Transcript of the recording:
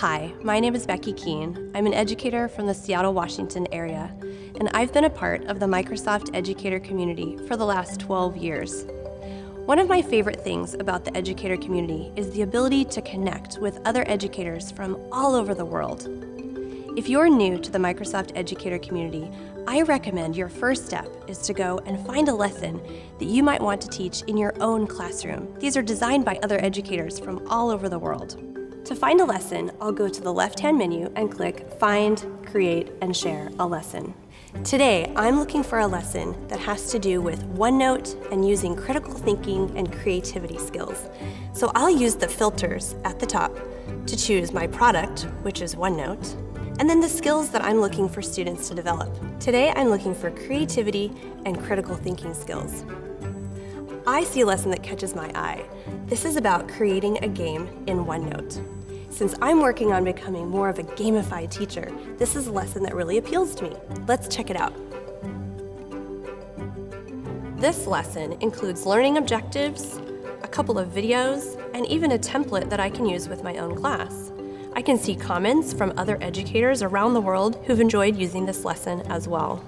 Hi, my name is Becky Keene. I'm an educator from the Seattle, Washington area, and I've been a part of the Microsoft educator community for the last 12 years. One of my favorite things about the educator community is the ability to connect with other educators from all over the world. If you're new to the Microsoft educator community, I recommend your first step is to go and find a lesson that you might want to teach in your own classroom. These are designed by other educators from all over the world. To find a lesson, I'll go to the left-hand menu and click Find, Create, and Share a Lesson. Today, I'm looking for a lesson that has to do with OneNote and using critical thinking and creativity skills. So I'll use the filters at the top to choose my product, which is OneNote, and then the skills that I'm looking for students to develop. Today, I'm looking for creativity and critical thinking skills. I see a lesson that catches my eye. This is about creating a game in OneNote. Since I'm working on becoming more of a gamified teacher, this is a lesson that really appeals to me. Let's check it out. This lesson includes learning objectives, a couple of videos, and even a template that I can use with my own class. I can see comments from other educators around the world who've enjoyed using this lesson as well.